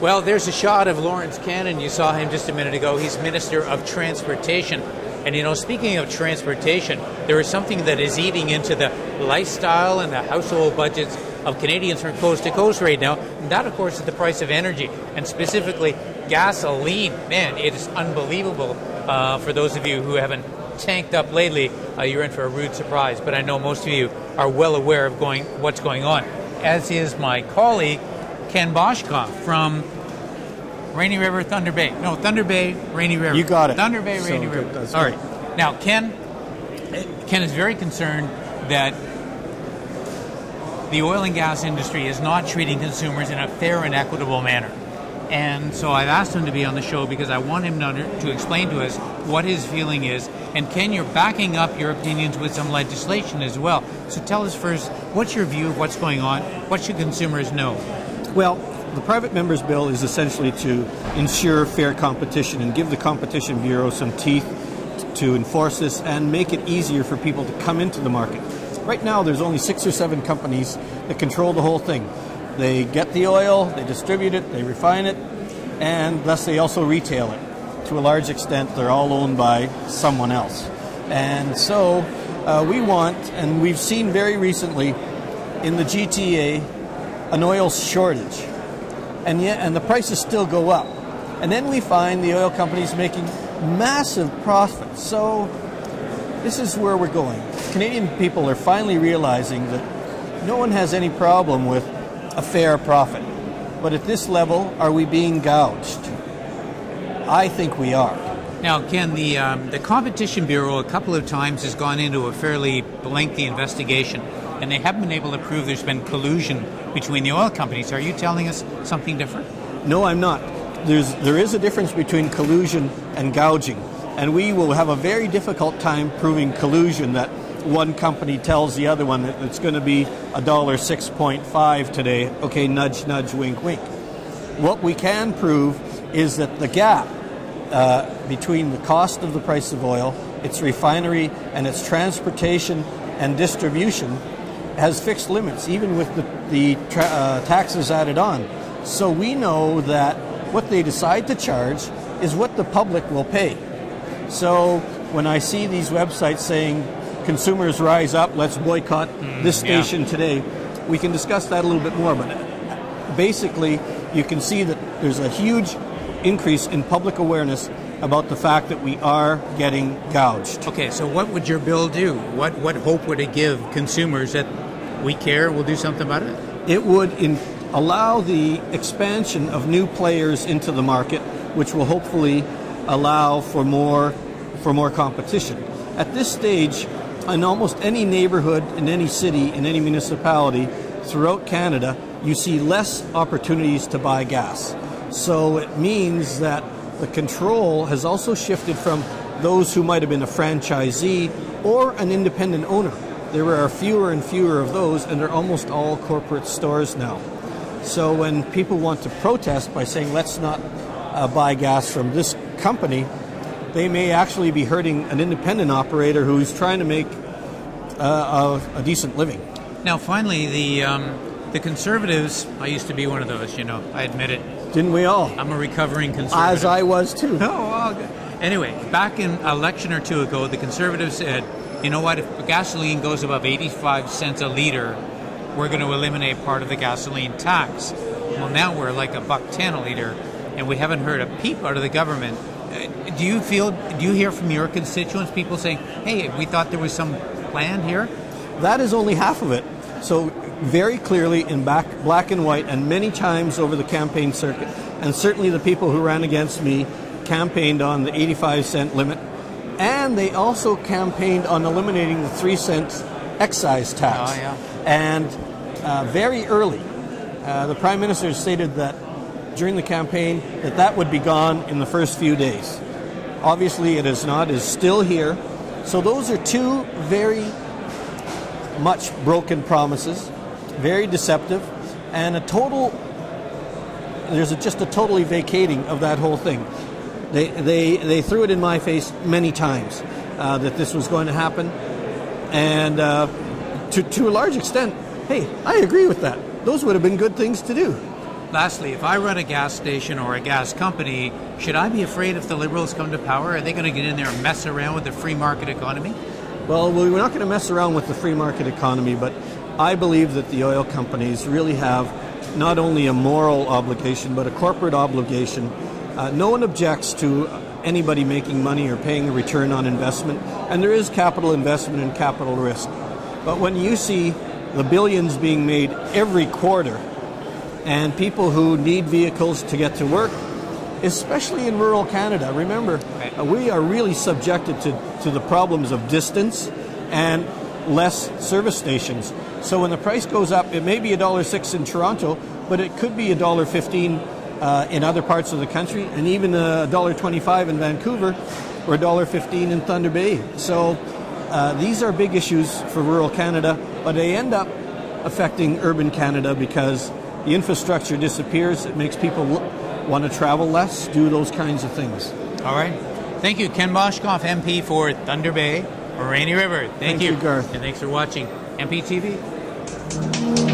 Well, there's a shot of Lawrence Cannon. You saw him just a minute ago. He's Minister of Transportation. And you know, speaking of transportation, there is something that is eating into the lifestyle and the household budgets of Canadians from coast to coast right now. And that, of course, is the price of energy, and specifically gasoline. Man, it is unbelievable. Uh, for those of you who haven't tanked up lately, uh, you're in for a rude surprise. But I know most of you are well aware of going what's going on. As is my colleague Ken Boshcoff from Rainy River, Thunder Bay. No, Thunder Bay, Rainy River. You got it. Thunder Bay, So Rainy good, River. All good. right. Now, Ken, Ken is very concerned that the oil and gas industry is not treating consumers in a fair and equitable manner. And so I've asked him to be on the show because I want him to, under, to explain to us what his feeling is. And Ken, you're backing up your opinions with some legislation as well. So tell us first, what's your view of what's going on? What should consumers know? Well, the private members bill is essentially to ensure fair competition and give the Competition Bureau some teeth to enforce this and make it easier for people to come into the market. Right now, there's only six or seven companies that control the whole thing. They get the oil, they distribute it, they refine it, and thus they also retail it. To a large extent, they're all owned by someone else. And so uh, we want, and we've seen very recently in the GTA, an oil shortage and yet and the prices still go up. And then we find the oil companies making massive profits. So this is where we're going. Canadian people are finally realizing that no one has any problem with a fair profit. But at this level, are we being gouged? I think we are. Now, Ken, the um, the Competition Bureau a couple of times has gone into a fairly lengthy investigation, and they haven't been able to prove there's been collusion between the oil companies. Are you telling us something different? No, I'm not. There's, there is a difference between collusion and gouging, and we will have a very difficult time proving collusion that one company tells the other one that it's going to be a dollar six point five today. Okay, nudge, nudge, wink, wink. What we can prove is that the gap uh, between the cost of the price of oil, its refinery, and its transportation and distribution has fixed limits, even with the, the tra- uh, taxes added on. So we know that what they decide to charge is what the public will pay. So when I see these websites saying consumers rise up, let's boycott this yeah. station today, we can discuss that a little bit more. But basically, you can see that there's a huge increase in public awareness about the fact that we are getting gouged. Okay, so what would your bill do? What what hope would it give consumers that we care, we'll do something about it? It would in, allow the expansion of new players into the market, which will hopefully allow for more for more competition. At this stage, in almost any neighborhood, in any city, in any municipality throughout Canada, you see less opportunities to buy gas. So it means that the control has also shifted from those who might have been a franchisee or an independent owner. There are fewer and fewer of those, and they're almost all corporate stores now. So when people want to protest by saying, let's not uh, buy gas from this company, they may actually be hurting an independent operator who's trying to make uh, a, a decent living. Now, finally, the um, the conservatives. I used to be one of those. You know, I admit it. Didn't we all? I'm a recovering conservative. As I was too. Oh, well. Anyway, back in election or two ago, the conservatives said, you know what, if gasoline goes above 85 cents a liter, we're going to eliminate part of the gasoline tax. Well, now we're like a buck 10 a liter, and we haven't heard a peep out of the government. Uh, Do you feel, do you hear from your constituents people saying, hey, we thought there was some plan here? That is only half of it. So very clearly in back, black and white, and many times over the campaign circuit, and certainly the people who ran against me campaigned on the 85 cent limit, and they also campaigned on eliminating the three cent excise tax. Oh, yeah. And uh, very early, uh, the prime minister stated that during the campaign that that would be gone in the first few days. Obviously, it is not. It is still here. So those are two very much broken promises, very deceptive, and a total. There's a, just a totally vacating of that whole thing. They, they, they threw it in my face many times uh, that this was going to happen, and uh, to, to a large extent, hey, I agree with that. Those would have been good things to do. lastly, if I run a gas station or a gas company, should I be afraid if the Liberals come to power? Are they going to get in there and mess around with the free market economy? Well, we're not going to mess around with the free market economy, but I believe that the oil companies really have not only a moral obligation, but a corporate obligation. Uh, no one objects to anybody making money or paying a return on investment, and there is capital investment and capital risk. But when you see the billions being made every quarter, and people who need vehicles to get to work, especially in rural Canada, remember, we are really subjected to, to the problems of distance and less service stations. So when the price goes up, it may be a dollar six in Toronto, but it could be a dollar fifteen uh, in other parts of the country, and even a dollar twenty-five in Vancouver, or a dollar fifteen in Thunder Bay. So uh, these are big issues for rural Canada, but they end up affecting urban Canada because the infrastructure disappears. It makes people want to travel less, do those kinds of things. All right. Thank you, Ken Boshcoff, MP for Thunder Bay, Rainy River. Thank, Thank you, Garth. And thanks for watching MPTV. Thank you.